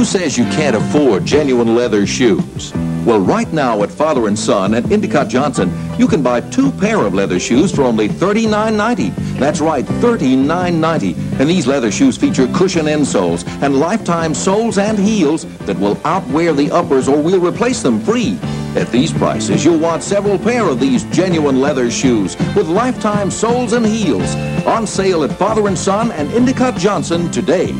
Who says you can't afford genuine leather shoes? Well, right now at Father and Son at Endicott Johnson, you can buy two pair of leather shoes for only $39.90. That's right, $39.90. And these leather shoes feature cushion insoles and lifetime soles and heels that will outwear the uppers or we'll replace them free. At these prices, you'll want several pair of these genuine leather shoes with lifetime soles and heels. On sale at Father and Son and Endicott Johnson today.